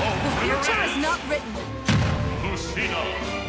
The future is not written. Lucina